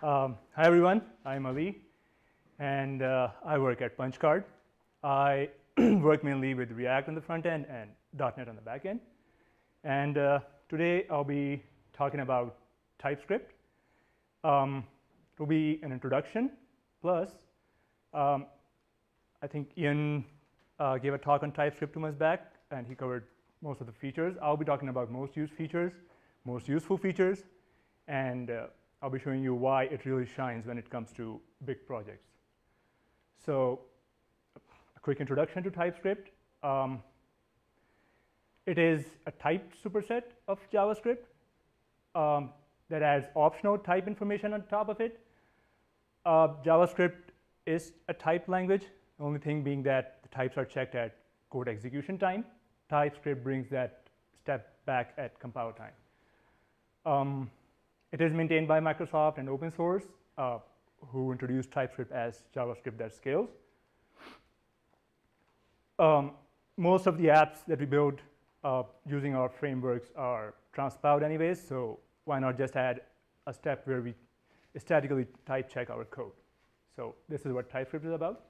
Um, hi everyone, I'm Ali, and uh, I work at PunchCard. I work mainly with React on the front end and .NET on the back end. And uh, today I'll be talking about TypeScript. Um, it will be an introduction, plus um, I think Ian uh, gave a talk on TypeScript two months back, and he covered most of the features. I'll be talking about most used features, most useful features, and uh, I'll be showing you why it really shines when it comes to big projects. So a quick introduction to TypeScript. Um, it is a typed superset of JavaScript um, that adds optional type information on top of it. Uh, JavaScript is a typed language, the only thing being that the types are checked at code execution time. TypeScript brings that step back at compile time. Um, it is maintained by Microsoft and open source, uh, who introduced TypeScript as JavaScript that scales. Um, most of the apps that we build uh, using our frameworks are transpiled anyways, so why not just add a step where we statically type check our code. So this is what TypeScript is about.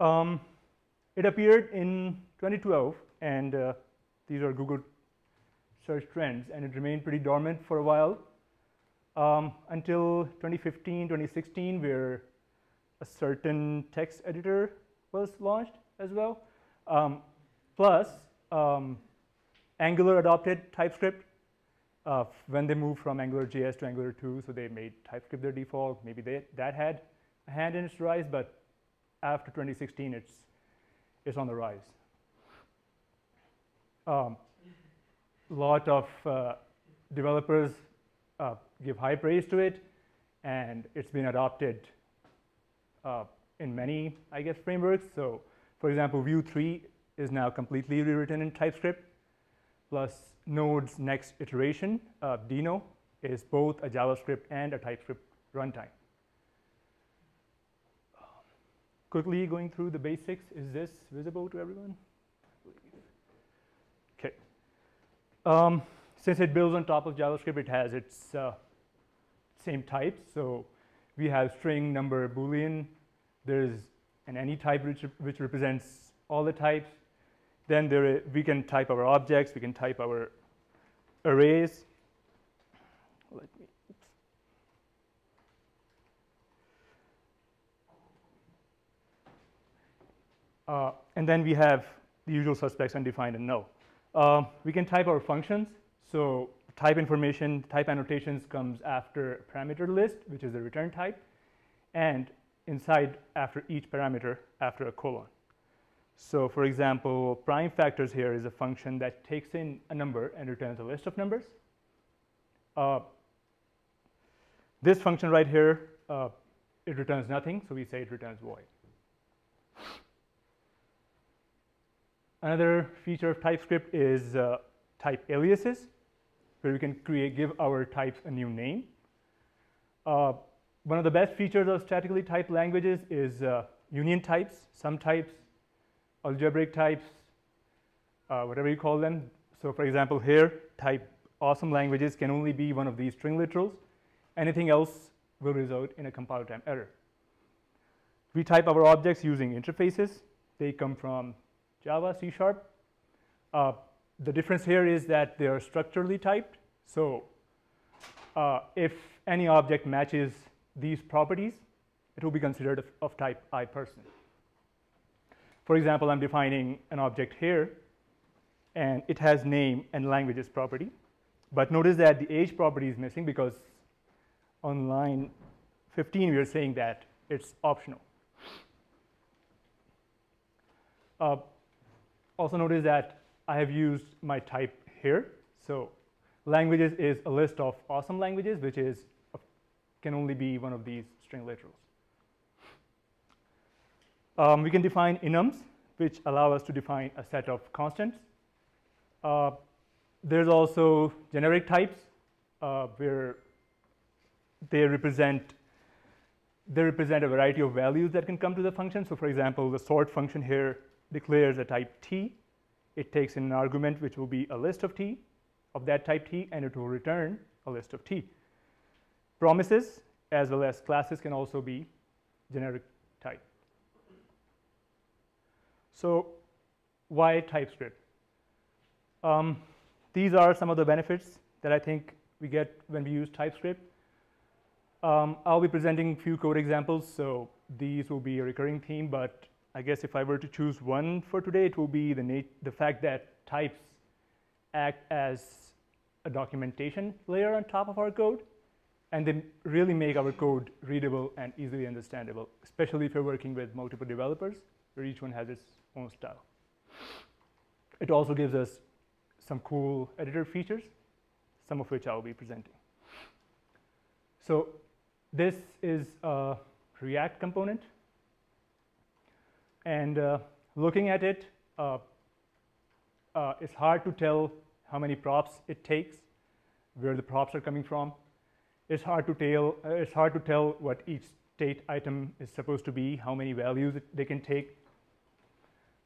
Um, it appeared in 2012, and uh, these are Google search trends, and it remained pretty dormant for a while um, until 2015, 2016, where a certain text editor was launched as well. Um, plus, um, Angular adopted TypeScript uh, when they moved from AngularJS to Angular 2, so they made TypeScript their default. Maybe they, that had a hand in its rise, but after 2016, it's, it's on the rise. Um, lot of uh, developers uh, give high praise to it, and it's been adopted uh, in many, I guess, frameworks. So, for example, Vue 3 is now completely rewritten in TypeScript, plus Node's next iteration, Deno, is both a JavaScript and a TypeScript runtime. quickly going through the basics, is this visible to everyone? Um, since it builds on top of JavaScript, it has its uh, same types. So we have string, number, boolean. There's an any type which, which represents all the types. Then there we can type our objects. We can type our arrays. Let me, uh, and then we have the usual suspects undefined and null. Uh, we can type our functions. So type information, type annotations comes after parameter list, which is the return type, and inside after each parameter after a colon. So for example, prime factors here is a function that takes in a number and returns a list of numbers. Uh, this function right here, uh, it returns nothing, so we say it returns void. Another feature of TypeScript is uh, type aliases, where we can create, give our types a new name. Uh, one of the best features of statically typed languages is uh, union types, sum types, algebraic types, uh, whatever you call them. So for example, here, type awesome languages can only be one of these string literals. Anything else will result in a compile time error. We type our objects using interfaces. They come from Java, C Sharp. Uh, the difference here is that they are structurally typed. So uh, if any object matches these properties, it will be considered of, of type I person. For example, I'm defining an object here, and it has name and languages property. But notice that the age property is missing because on line 15, we are saying that it's optional. Uh, also notice that I have used my type here. So languages is a list of awesome languages, which is can only be one of these string literals. Um, we can define enums, which allow us to define a set of constants. Uh, there's also generic types, uh, where they represent they represent a variety of values that can come to the function. So for example, the sort function here declares a type t. It takes in an argument which will be a list of t of that type t, and it will return a list of t. promises as well as classes can also be generic type. So why TypeScript? Um, these are some of the benefits that I think we get when we use TypeScript. Um, I'll be presenting a few code examples, so these will be a recurring theme, but I guess if I were to choose one for today, it will be the, the fact that types act as a documentation layer on top of our code, and they really make our code readable and easily understandable, especially if you're working with multiple developers, where each one has its own style. It also gives us some cool editor features, some of which I'll be presenting. So this is a React component. And uh, looking at it, uh, uh, it's hard to tell how many props it takes, where the props are coming from. It's hard to tell, uh, it's hard to tell what each state item is supposed to be, how many values it, they can take.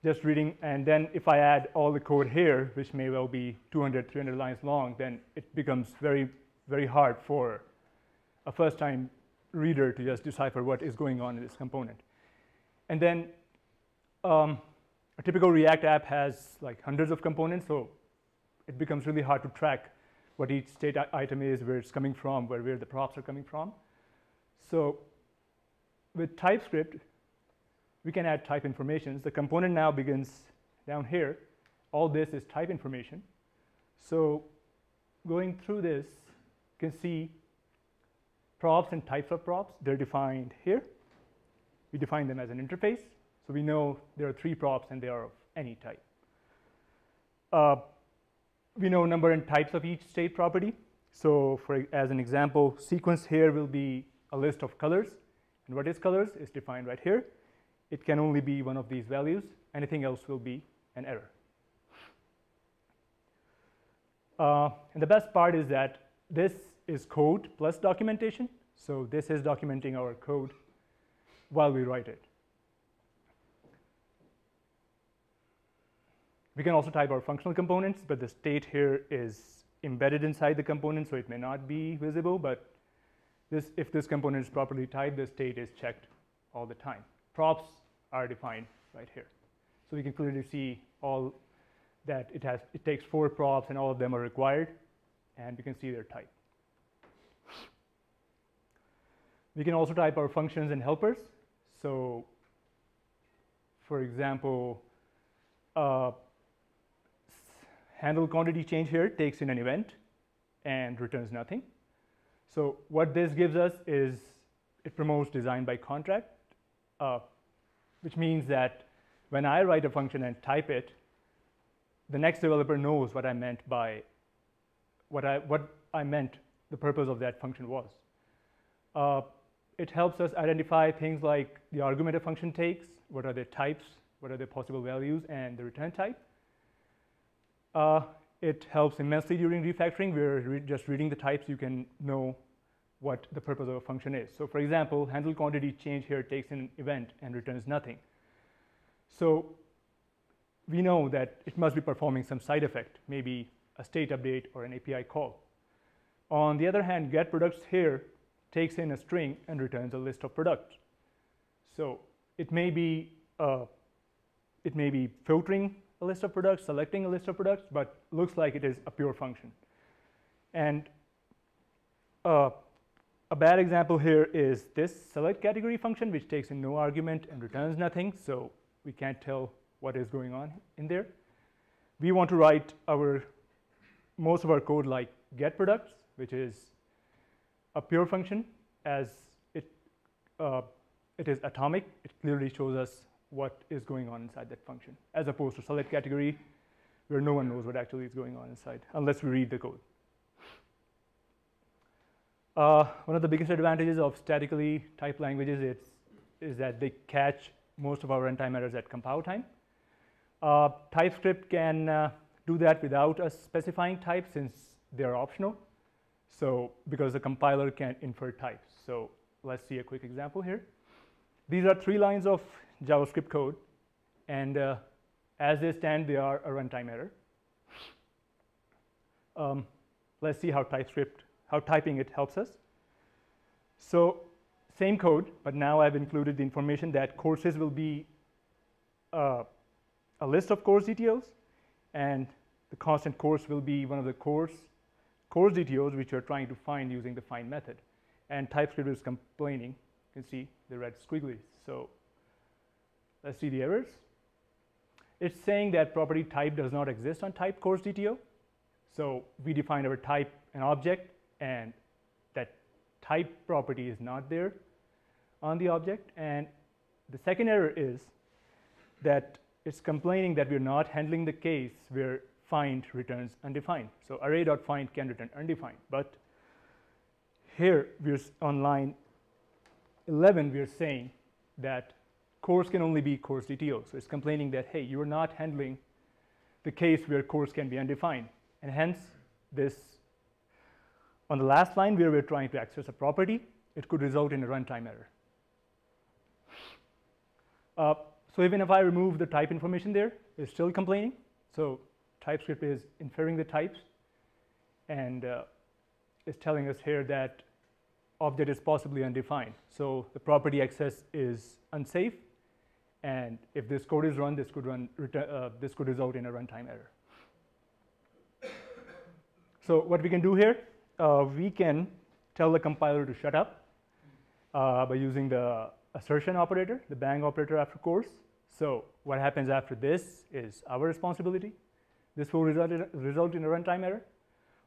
Just reading, and then if I add all the code here, which may well be 200, 300 lines long, then it becomes very, very hard for a first-time reader to just decipher what is going on in this component. And then um, a typical React app has like hundreds of components, so it becomes really hard to track what each state item is, where it's coming from, where, where the props are coming from. So with TypeScript, we can add type informations. The component now begins down here. All this is type information. So going through this, you can see props and types of props. They're defined here. We define them as an interface. So we know there are three props and they are of any type. Uh, we know number and types of each state property. So for, as an example, sequence here will be a list of colors. And what is colors is defined right here it can only be one of these values. Anything else will be an error. Uh, and the best part is that this is code plus documentation. So this is documenting our code while we write it. We can also type our functional components, but the state here is embedded inside the component, so it may not be visible. But this, if this component is properly typed, the state is checked all the time. Props are defined right here. So we can clearly see all that it has, it takes four props and all of them are required and we can see their type. We can also type our functions and helpers. So for example, uh, handle quantity change here takes in an event and returns nothing. So what this gives us is it promotes design by contract. Uh, which means that when I write a function and type it, the next developer knows what I meant by what I, what I meant the purpose of that function was. Uh, it helps us identify things like the argument a function takes, what are the types, what are the possible values, and the return type. Uh, it helps immensely during refactoring, where re just reading the types, you can know what the purpose of a function is. So for example, handle quantity change here takes an event and returns nothing. So we know that it must be performing some side effect, maybe a state update or an API call. On the other hand, get products here takes in a string and returns a list of products. So it may be uh, it may be filtering a list of products, selecting a list of products, but looks like it is a pure function. And uh, a bad example here is this select category function, which takes in no argument and returns nothing. So we can't tell what is going on in there. We want to write our most of our code like get products, which is a pure function as it, uh, it is atomic. It clearly shows us what is going on inside that function, as opposed to select category, where no one knows what actually is going on inside, unless we read the code. Uh, one of the biggest advantages of statically typed languages is that they catch most of our runtime errors at compile time. Uh, TypeScript can uh, do that without us specifying type since they're optional. So because the compiler can infer types. So let's see a quick example here. These are three lines of JavaScript code. And uh, as they stand, they are a runtime error. Um, let's see how TypeScript how typing it helps us. So same code, but now I've included the information that courses will be uh, a list of course DTOs, and the constant course will be one of the course course DTOs which you're trying to find using the find method. And TypeScript is complaining. You can see the red squiggly. So let's see the errors. It's saying that property type does not exist on type course DTO. So we define our type an object, and that type property is not there on the object. And the second error is that it's complaining that we're not handling the case where find returns undefined. So array.find can return undefined. But here we're on line 11, we're saying that course can only be course DTO. So it's complaining that, hey, you're not handling the case where course can be undefined. And hence, this, on the last line where we're trying to access a property, it could result in a runtime error. Uh, so even if I remove the type information there, it's still complaining. So TypeScript is inferring the types and uh, is telling us here that object is possibly undefined. So the property access is unsafe, and if this code is run, this could run uh, this could result in a runtime error. So what we can do here, uh, we can tell the compiler to shut up uh, by using the assertion operator, the bang operator after course. So what happens after this is our responsibility. This will result in, result in a runtime error.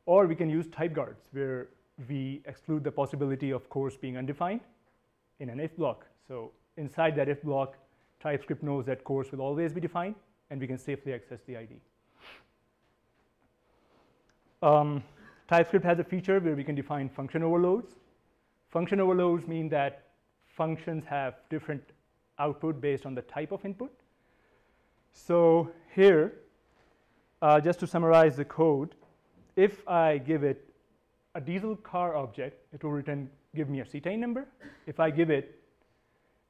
Or we can use type guards where we exclude the possibility of course being undefined in an if block. So inside that if block, TypeScript knows that course will always be defined and we can safely access the ID. Um, TypeScript has a feature where we can define function overloads. Function overloads mean that functions have different output based on the type of input. So here, uh, just to summarize the code, if I give it a diesel car object, it will return give me a cetane number. If I give it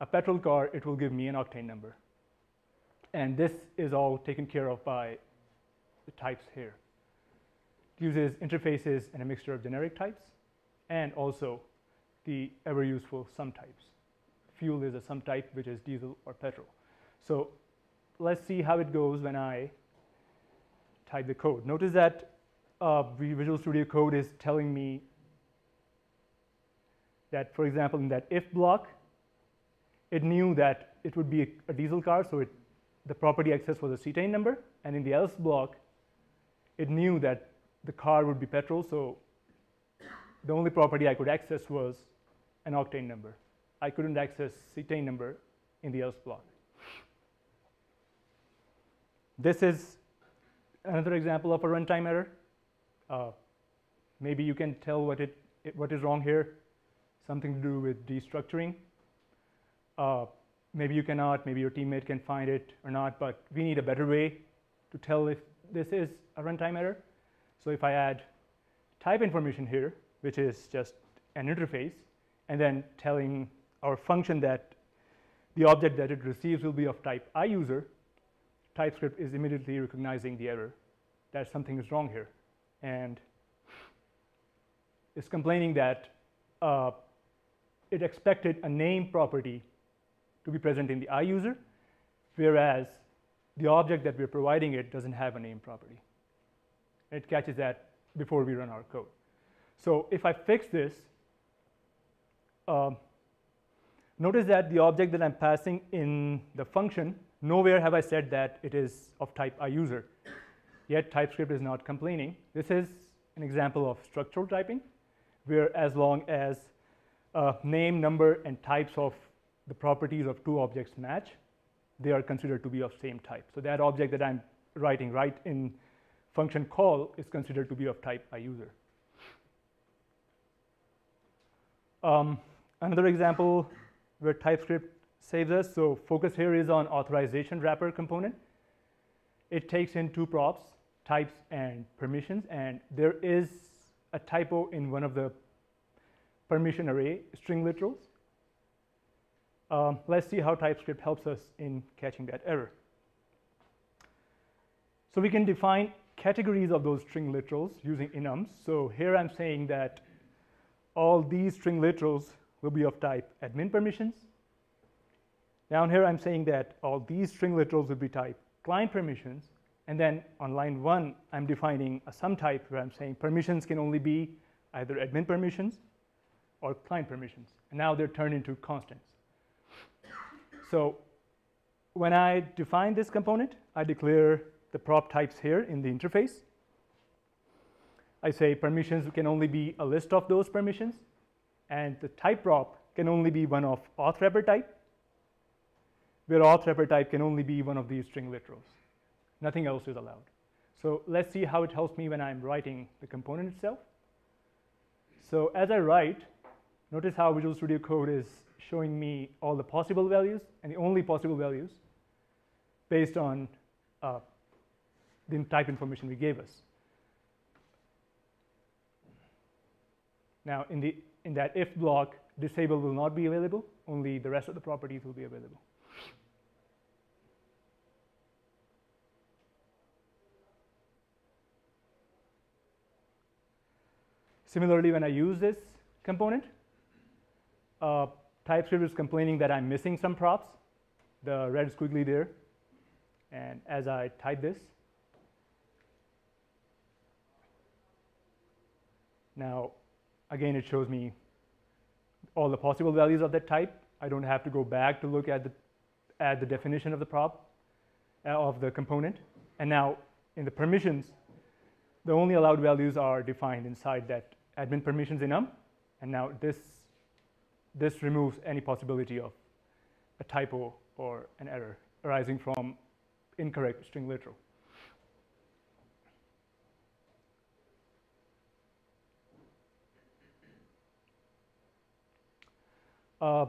a petrol car, it will give me an octane number. And this is all taken care of by the types here. It uses interfaces and a mixture of generic types and also the ever useful sum types fuel is a sum type, which is diesel or petrol. So let's see how it goes when I type the code. Notice that uh, Visual Studio Code is telling me that, for example, in that if block, it knew that it would be a, a diesel car, so it, the property access was a cetane number. And in the else block, it knew that the car would be petrol, so the only property I could access was an octane number. I couldn't access cetane number in the else block. This is another example of a runtime error. Uh, maybe you can tell what, it, it, what is wrong here, something to do with destructuring. Uh, maybe you cannot, maybe your teammate can find it or not, but we need a better way to tell if this is a runtime error. So if I add type information here, which is just an interface, and then telling our function that the object that it receives will be of type iUser, TypeScript is immediately recognizing the error that something is wrong here. And it's complaining that uh, it expected a name property to be present in the I user, whereas the object that we're providing it doesn't have a name property. It catches that before we run our code. So if I fix this, um, Notice that the object that I'm passing in the function, nowhere have I said that it is of type iUser. Yet TypeScript is not complaining. This is an example of structural typing, where as long as uh, name, number, and types of the properties of two objects match, they are considered to be of same type. So that object that I'm writing right in function call is considered to be of type iUser. Um, another example where TypeScript saves us. So focus here is on authorization wrapper component. It takes in two props, types and permissions, and there is a typo in one of the permission array string literals. Um, let's see how TypeScript helps us in catching that error. So we can define categories of those string literals using enums. So here I'm saying that all these string literals will be of type admin permissions. Down here, I'm saying that all these string literals will be type client permissions. And then on line one, I'm defining a sum type where I'm saying permissions can only be either admin permissions or client permissions. And now they're turned into constants. So when I define this component, I declare the prop types here in the interface. I say permissions can only be a list of those permissions, and the type prop can only be one of auth wrapper type, where auth wrapper type can only be one of these string literals. Nothing else is allowed. So let's see how it helps me when I'm writing the component itself. So as I write, notice how Visual Studio Code is showing me all the possible values and the only possible values based on uh, the type information we gave us. Now, in, the, in that if block, disable will not be available, only the rest of the properties will be available. Similarly, when I use this component, uh, TypeScript is complaining that I'm missing some props, the red squiggly there. And as I type this, now again, it shows me all the possible values of that type. I don't have to go back to look at the, at the definition of the prop, uh, of the component. And now in the permissions, the only allowed values are defined inside that admin permissions enum. And now this, this removes any possibility of a typo or an error arising from incorrect string literal. Uh,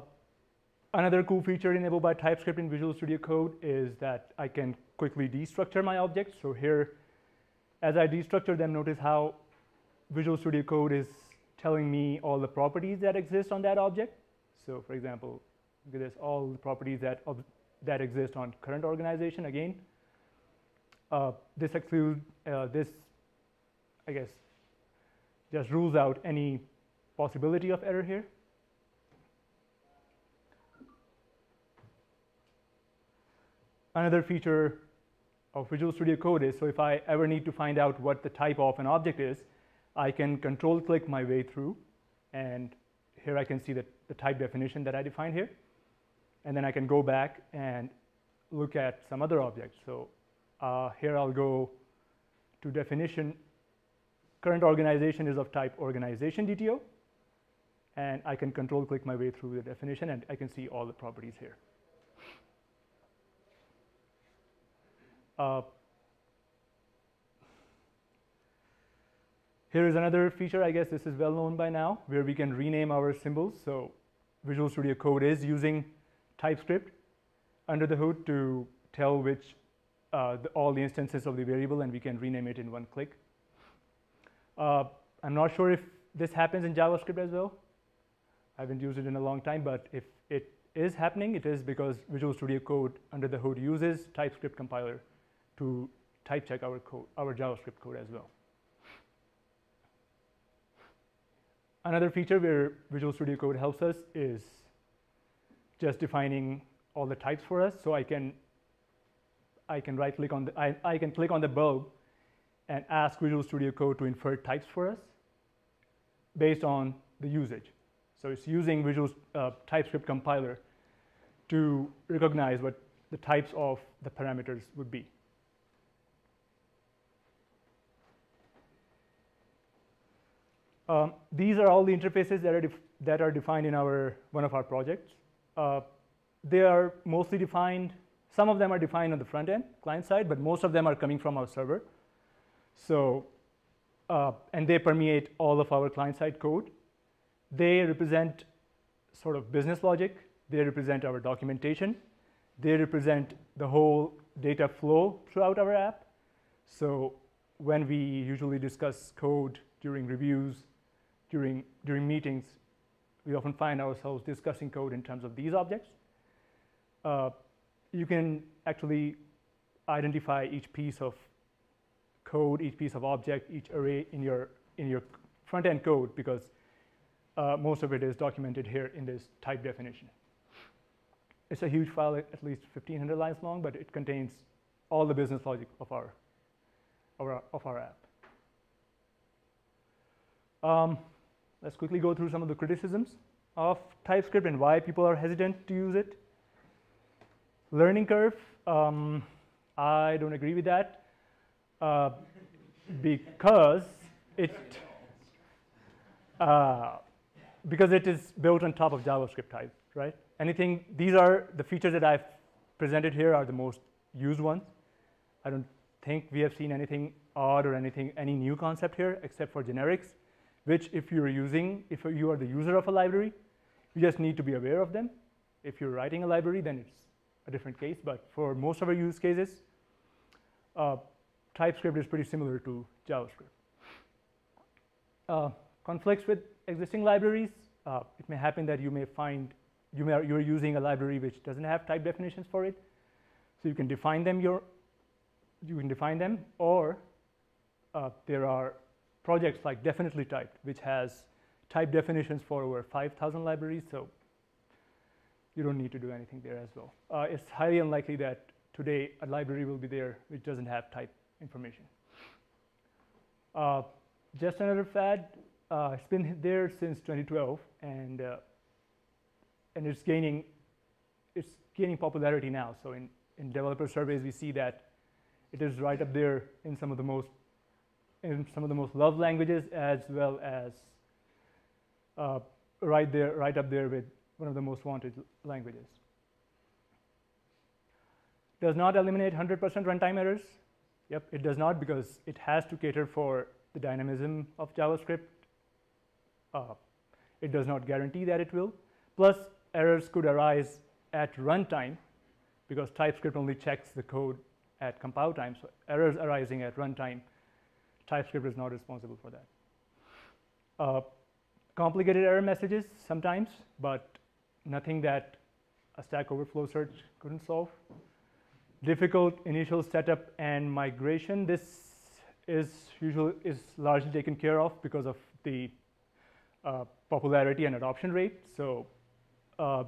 another cool feature enabled by TypeScript in Visual Studio Code is that I can quickly destructure my objects. So here, as I destructure them, notice how Visual Studio Code is telling me all the properties that exist on that object. So for example, this, all the properties that, that exist on current organization again. Uh, this excludes, uh, this, I guess, just rules out any possibility of error here. Another feature of Visual Studio Code is, so if I ever need to find out what the type of an object is, I can control click my way through and here I can see the, the type definition that I defined here. And then I can go back and look at some other objects. So uh, here I'll go to definition. Current organization is of type organization DTO. And I can control click my way through the definition and I can see all the properties here. Uh, Here is another feature, I guess this is well known by now, where we can rename our symbols. So Visual Studio Code is using TypeScript under the hood to tell which uh, the, all the instances of the variable and we can rename it in one click. Uh, I'm not sure if this happens in JavaScript as well. I haven't used it in a long time, but if it is happening, it is because Visual Studio Code under the hood uses TypeScript compiler to type check our code, our JavaScript code as well. Another feature where Visual Studio Code helps us is just defining all the types for us. So I can, I can right click on the, I, I can click on the bulb and ask Visual Studio Code to infer types for us based on the usage. So it's using Visual uh, TypeScript compiler to recognize what the types of the parameters would be. Um, these are all the interfaces that are, that are defined in our, one of our projects. Uh, they are mostly defined, some of them are defined on the front end, client side, but most of them are coming from our server. So, uh, and they permeate all of our client side code. They represent sort of business logic. They represent our documentation. They represent the whole data flow throughout our app. So when we usually discuss code during reviews, during, during meetings, we often find ourselves discussing code in terms of these objects. Uh, you can actually identify each piece of code, each piece of object, each array in your, in your front-end code because uh, most of it is documented here in this type definition. It's a huge file, at least 1,500 lines long, but it contains all the business logic of our, of our, of our app. Um, let's quickly go through some of the criticisms of TypeScript and why people are hesitant to use it. Learning curve, um, I don't agree with that uh, because it uh, because it is built on top of JavaScript type, right? Anything, these are the features that I've presented here are the most used ones. I don't think we have seen anything odd or anything, any new concept here except for generics, which if you're using, if you are the user of a library, you just need to be aware of them. If you're writing a library, then it's a different case, but for most of our use cases, uh, TypeScript is pretty similar to JavaScript. Uh, conflicts with existing libraries, uh, it may happen that you may find you may, you're using a library which doesn't have type definitions for it. So you can define them your, you can define them or uh, there are projects like Definitely Typed which has type definitions for over 5,000 libraries. So you don't need to do anything there as well. Uh, it's highly unlikely that today a library will be there which doesn't have type information. Uh, just another fad, uh, it's been there since 2012 and uh, and it's gaining it's gaining popularity now. So in, in developer surveys, we see that it is right up there in some of the most in some of the most loved languages as well as uh, right there right up there with one of the most wanted languages. Does not eliminate 100% runtime errors. Yep, it does not because it has to cater for the dynamism of JavaScript. Uh, it does not guarantee that it will. Plus, errors could arise at runtime because TypeScript only checks the code at compile time. So errors arising at runtime, TypeScript is not responsible for that. Uh, complicated error messages sometimes, but nothing that a Stack Overflow search couldn't solve. Difficult initial setup and migration. This is usually is largely taken care of because of the uh, popularity and adoption rate. So uh,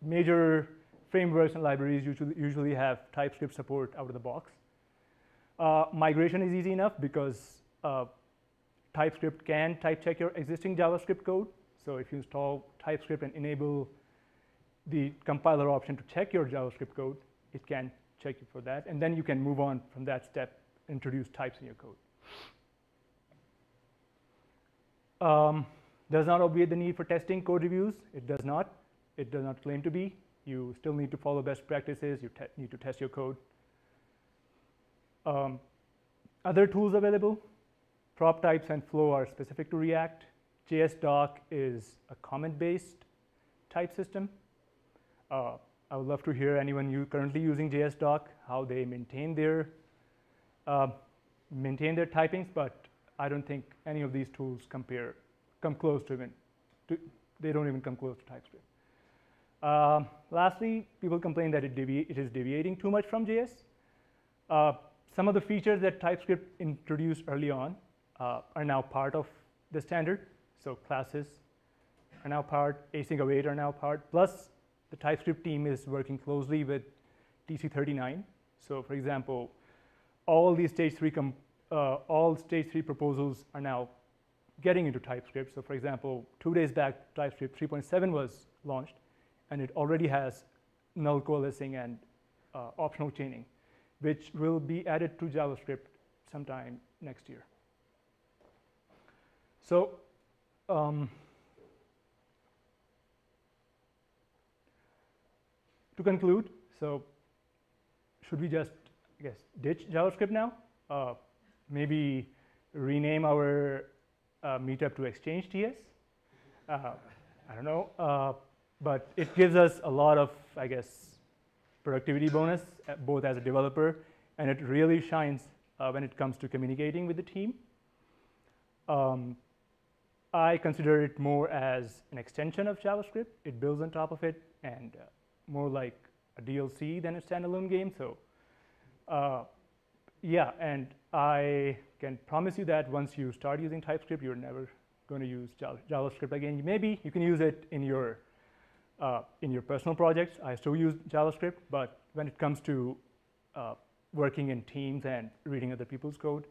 major frameworks and libraries usually, usually have TypeScript support out of the box. Uh, migration is easy enough because uh, TypeScript can type check your existing JavaScript code. So if you install TypeScript and enable the compiler option to check your JavaScript code, it can check you for that. And then you can move on from that step, introduce types in your code. Um, does not obviate the need for testing code reviews. It does not. It does not claim to be. You still need to follow best practices. You need to test your code. Um, other tools available, prop types and flow are specific to React. JSDoc is a comment-based type system. Uh, I would love to hear anyone you currently using JSDoc, how they maintain their uh, maintain their typings, but I don't think any of these tools compare come close to even, to, they don't even come close to TypeScript. Uh, lastly, people complain that it, it, is deviating too much from JS. Some of the features that TypeScript introduced early on uh, are now part of the standard. So classes are now part, async await are now part, plus the TypeScript team is working closely with TC39. So for example, all these stage three, uh, all stage three proposals are now getting into TypeScript. So for example, two days back, TypeScript 3.7 was launched, and it already has null coalescing and uh, optional chaining, which will be added to JavaScript sometime next year. So um, to conclude, so should we just, I guess, ditch JavaScript now? Uh, maybe rename our uh, meetup to exchange TS. Uh, I don't know, uh, but it gives us a lot of, I guess, productivity bonus, uh, both as a developer, and it really shines uh, when it comes to communicating with the team. Um, I consider it more as an extension of JavaScript. It builds on top of it, and uh, more like a DLC than a standalone game. So, yeah, and I can promise you that once you start using TypeScript, you're never going to use JavaScript again, maybe you can use it in your uh, in your personal projects. I still use JavaScript, but when it comes to uh, working in teams and reading other people's code,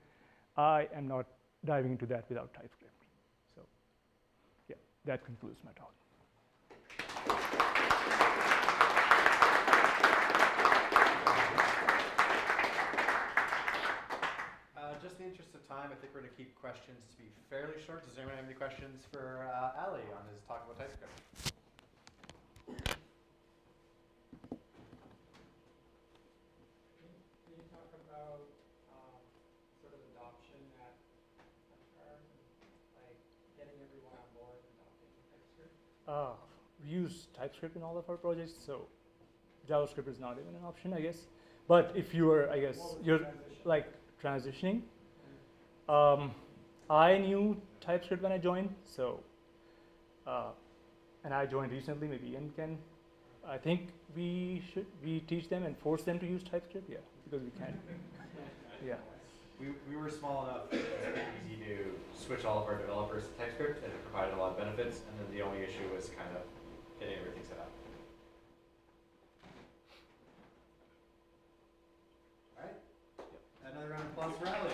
I am not diving into that without TypeScript. So, yeah, that concludes my talk. Uh, just in the interest of time, I think we're going to keep questions to be fairly short. Does anyone have any questions for uh, Ali on his talk about TypeScript? Can you talk about, um, sort of adoption at Punchcard, like getting everyone on board and adopting TypeScript? Uh, we use TypeScript in all of our projects, so JavaScript is not even an option, I guess. But if you are, I guess, What was the you're transition? like transitioning, um, I knew TypeScript when I joined, so, uh, and I joined recently, maybe Ian can. I think we should, we teach them and force them to use TypeScript, yeah, because we can. Yeah, we, we were small enough that it was easy to switch all of our developers to TypeScript, and it provided a lot of benefits. And then the only issue was kind of getting everything set up. All right. Yep. Another round of applause for Ali.